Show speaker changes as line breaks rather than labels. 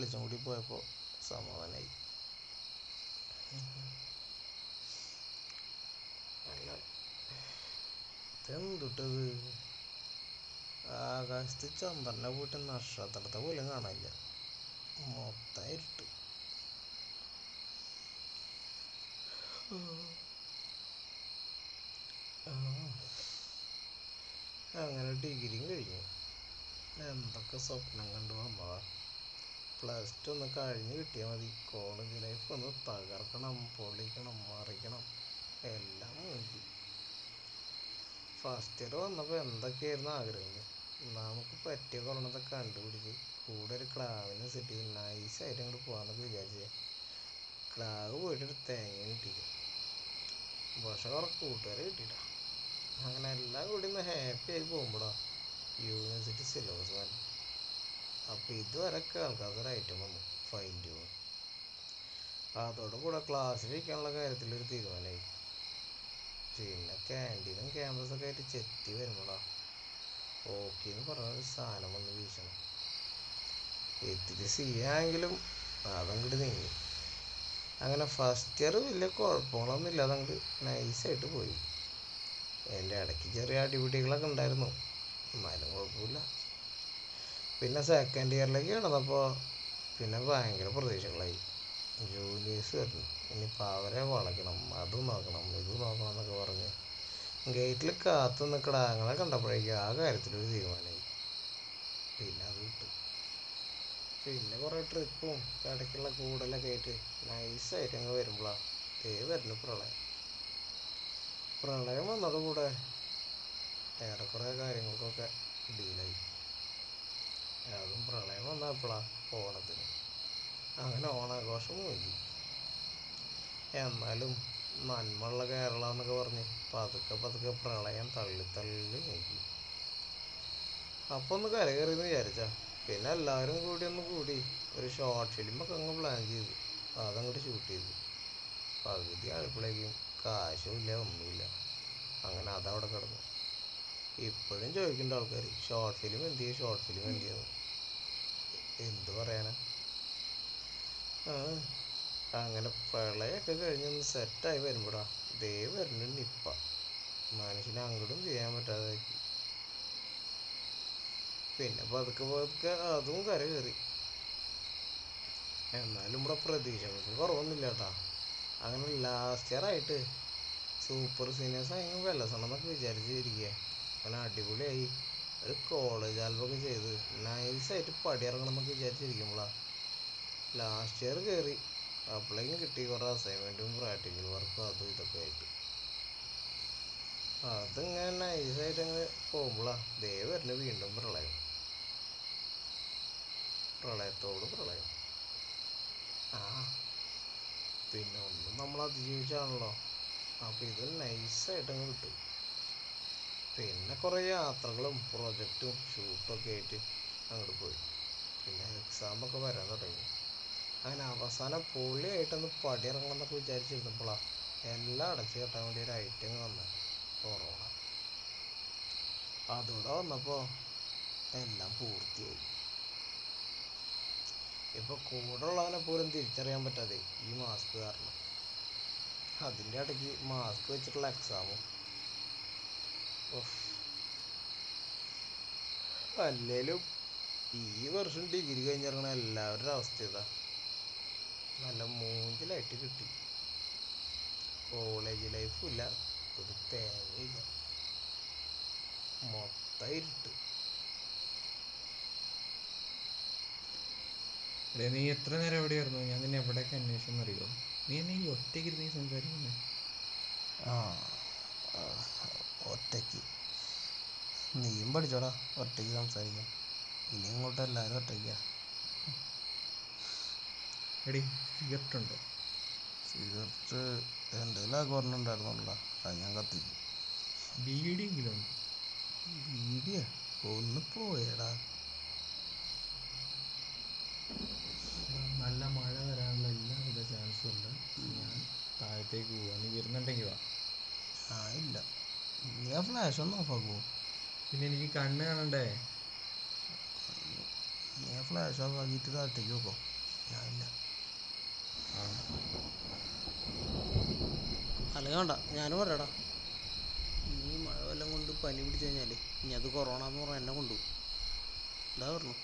വെളിച്ചം കൂടി പോയപ്പോൾ സമാധാനമായി ഇതെന്തുട്ടത് ആകാശത്ത് ചന്ദ്രനെ പോയിട്ട് നക്ഷത്രത്തെ പോലും കാണാനില്ല. മൊത്തം ഇരുട്ട്. അങ്ങനെ ഡിഗ്രിയും കഴിഞ്ഞു. എന്തൊക്കെ സ്വപ്നം കണ്ടു പ്ലസ് ടു ഒന്ന് കഴിഞ്ഞ് കിട്ടിയാൽ മതി. കോളേജ് ലൈഫ് ഒന്ന് തകർക്കണം പൊളിക്കണം മറിക്കണം. എല്ലാം മതി ഫസ്റ്റ് ഇയർ വന്നപ്പോൾ എന്തൊക്കെയായിരുന്നു ആഗ്രഹങ്ങൾ നമുക്ക് പറ്റിയ കൊള്ളണത്തെ കണ്ടുപിടിച്ച്. കൂടെ ഒരു ക്ലാവിനെ സെറ്റ് ചെയ്ത് നൈസായിട്ട് അങ്ങോട്ട് പോകാമെന്നൊക്കെ വിചാരിച്ചേ. ക്ലാവ് പോയിട്ട് ഒരു തേങ്ങ കിട്ടിയില്ല. പക്ഷെ കുറെ കൂട്ടുകാരെ കിട്ടിയില്ല. അങ്ങനെ എല്ലാം കൂടി ഒന്ന് ഹാപ്പി ആയി പോകുമ്പോഴാ യൂണിവേഴ്സിറ്റി സിലബസ് മാറ്റി. അപ്പോൾ ഇത് കേൾക്കാത്ത ഒരു ഐറ്റം വന്നു ഫൈൻ ട്യൂൺ അതോടെ കൂടെ ക്ലാസ്സിലിരിക്കാനുള്ള കാര്യത്തിലൊരു തീരുമാനമായി പിന്നെ ക്യാന്റീനും ക്യാമ്പസൊക്കെ ആയിട്ട് ചെത്തി വരുമ്പോഴാ ഓക്കെ എന്ന് പറഞ്ഞൊരു സാധനം വന്ന് വീശണം. ഇത്തിരി സി ആണെങ്കിലും അതങ്ങോട്ട് നീങ്ങി. അങ്ങനെ ഫസ്റ്റ് ഇയർ വലിയ കുഴപ്പങ്ങളൊന്നും ഇല്ലാതെ അങ്ങോട്ട് നൈസായിട്ട് പോയി. എന്റെ ഇടയ്ക്ക് ചെറിയ അടിപിടികളൊക്കെ ഉണ്ടായിരുന്നു. എന്നാലും കുഴപ്പമില്ല. പിന്നെ സെക്കൻഡ് ഇയറിലേക്ക് കിടന്നപ്പോൾ പിന്നെ ഭയങ്കര പ്രതീക്ഷകളായി. ജൂനിയേഴ്സ് വരുന്നു. ഇനിയിപ്പോൾ അവരെ വളയ്ക്കണം അത് നോക്കണം ഇത് നോക്കണം എന്നൊക്കെ പറഞ്ഞ് ഗേറ്റിൽ കാത്തു നിൽക്കണ അങ്ങനെ കണ്ടപ്പോഴേക്കും ആ കാര്യത്തിലൊരു തീരുമാനമായി. പിന്നെ അത് വിട്ടു. പിന്നെ കുറേ ട്രിപ്പും ഇടയ്ക്കുള്ള കൂടലൊക്കെ ആയിട്ട് നൈസായിട്ട് അങ്ങ് വരുമ്പോഴാണ് ദേ വരുന്നു പ്രളയം. പ്രളയം വന്നതോടുകൂടെ ഏറെക്കുറെ കാര്യങ്ങൾക്കൊക്കെ ഡീലായി അതും പ്രളയം വന്നപ്പോഴാണ് ഓണത്തിന്. അങ്ങനെ ഓണാഘോഷം പോയി എന്നാലും നന്മയുള്ള കേരളം എന്നൊക്കെ പറഞ്ഞ് പതുക്കെ പതുക്കെ പ്രളയം തള്ളി തള്ളി നോക്കി. അപ്പൊ ഒന്ന് കരകയറിയെന്ന് വിചാരിച്ച പിന്നെ എല്ലാവരും കൂടി ഒന്ന് കൂടി ഒരു ഷോർട്ട് ഫിലിമൊക്കെ അങ്ങ് പ്ലാൻ ചെയ്തു. അതങ്ങോട്ട് ഷൂട്ട് ചെയ്തു. പകുതി ആയപ്പോഴേക്കും കാശും ഇല്ല ഒന്നുമില്ല. അങ്ങനെ അതവിടെ കിടന്നു. ഇപ്പോഴും ചോദിക്കുന്നുണ്ട് ആൾക്കാർ ഷോർട്ട് ഫിലിം എന്ത് ചെയ്യും ഷോർട്ട് ഫിലിം എന്ത് ചെയ്യുന്നു എന്ത് പറയാനാ? അങ്ങനെ പ്രളയമൊക്കെ കഴിഞ്ഞൊന്ന് സെറ്റായി വരുമ്പോടാ. ദേ വരുന്നു നിപ്പ. മനുഷ്യനെ അങ്ങോട്ടും ചെയ്യാൻ പറ്റാതെ പിന്നെ പതുക്കെ പതുക്കെ അതും കര കയറി എന്നാലും ഇവിടെ പ്രതീക്ഷകൾക്ക് കുറവൊന്നുമില്ല കേട്ടാ. അങ്ങനെ ലാസ്റ്റ് ഇയർ ആയിട്ട് സൂപ്പർ സീനിയേഴ്സ് ആയെങ്കിൽ വെള്ളസണം വിചാരിച്ചിരിക്കുക അങ്ങനെ അടിപൊളിയായി. ഒരു കോളേജ് ആൽബമൊക്കെ ചെയ്ത് നൈസായിട്ട് പടിയിറങ്ങണം എന്നൊക്കെ വിചാരിച്ചിരിക്കുമ്പോളാ. ലാസ്റ്റ് ഇയർ കയറി അപ്പോഴേക്കും കിട്ടി. കുറേ അസൈൻമെന്റും പ്രാക്ടിക്കൽ വർക്കും അതും ഇതൊക്കെ ആയിട്ട്. അതിങ്ങനെ നൈസായിട്ട് അങ്ങ് പോകുമ്പോളാ ദേ വരുന്നു വീണ്ടും പ്രളയം. പ്രളയത്തോട് പ്രളയം. ആ പിന്നെ ഒന്നും നമ്മൾ അതിജീവിച്ചാണല്ലോ. അപ്പോൾ ഇത് നൈസായിട്ട് അങ്ങ് കിട്ടും പിന്നെ കുറേ യാത്രകളും പ്രൊജക്റ്റും ഷൂട്ടൊക്കെ ആയിട്ട് അങ്ങോട്ട് പോയി. പിന്നെ എക്സാമൊക്കെ വരാൻ തുടങ്ങി. അങ്ങനെ അവസാനം പൊളിയായിട്ടൊന്ന് പടിയിറങ്ങണം എന്നൊക്കെ വിചാരിച്ചിരുന്നപ്പോഴാണ് എല്ലാം അടച്ചു കെട്ടാൻ വേണ്ടി ഒരു ഐറ്റം വന്നത് കൊറോണ അതോടെ വന്നപ്പോൾ എല്ലാം പൂർത്തിയായി. ഇപ്പൊ കൂടെ ഉള്ളവനെ പോലും തിരിച്ചറിയാൻ പറ്റാതെ ഈ മാസ്ക് കാരണം. അതിന്റെ ഇടയ്ക്ക് മാസ്ക് വെച്ചിട്ടുള്ള എക്സാമും അല്ലേലും ഈ വർഷം ഡിഗ്രി കഴിഞ്ഞിറങ്ങണ എല്ലാവരുടെ അവസ്ഥ ഇതാ. നല്ല മൂഞ്ചിലായിട്ട് കിട്ടി. കോളേജ് ലൈഫും ഇല്ല. ഒരു തേങ്ങയില്ല മൊത്തം ഇരുട്ട്.
നീ എത്ര നേരം എവിടെയായിരുന്നു? ഞാൻ നിന്നെ എവിടെയൊക്കെ അന്വേഷിച്ചെന്ന് അറിയോ? നീ എന്നെ ഈ ഒറ്റയ്ക്ക് ഇരുന്ന് സംസാരിക്കുന്നേ?
ആ, ഒറ്റയ്ക്ക്. നീയും പഠിച്ചോടാ ഒറ്റയ്ക്ക് സംസാരിക്കാൻ ഇനി ഇങ്ങോട്ട് എല്ലാവരും ഒറ്റയ്ക്കാ.
എടി സിഗരറ്റ് ഉണ്ടോ.
സിഗരറ്റ് എന്റെ കയ്യിൽ ഒരെണ്ണം ഉണ്ടായിരുന്നുള്ളൂ അത് ഞാൻ കത്തിക്കും.
ബീഡിയെങ്കിലും ഉണ്ട്.
ബീഡിയാ? ഒന്ന് പോയടാ.
നല്ല മഴ വരാനുള്ള എല്ലാവിധ ചാൻസും ഉണ്ട്. ഞാൻ താഴത്തേക്ക് പോവാ. നീ വരുന്നുണ്ടെങ്കിൽ വാ.
ആ ഇല്ല. നീ ആ ഫ്ലാഷ് ഒന്ന് ഓഫ് ആക്കുമോ
പിന്നെ എനിക്ക് കണ്ണ് കാണണ്ടേ?
നീ ഞാൻ ഫ്ലാഷ് ഓഫ് ആക്കിയിട്ട് താഴത്തേക്ക് നോക്കോ ഞാനില്ല
അല്ല
അല്ലെങ്കിൽ വേണ്ട. ഞാനും പറയടാ. ഈ മഴ വല്ലതും കൊണ്ട് പനി പിടിച്ചു കഴിഞ്ഞാൽ ഇനി അത് കൊറോണ എന്ന് പറഞ്ഞാൽ എന്നെ കൊണ്ടുപോകും. എന്താ പറഞ്ഞു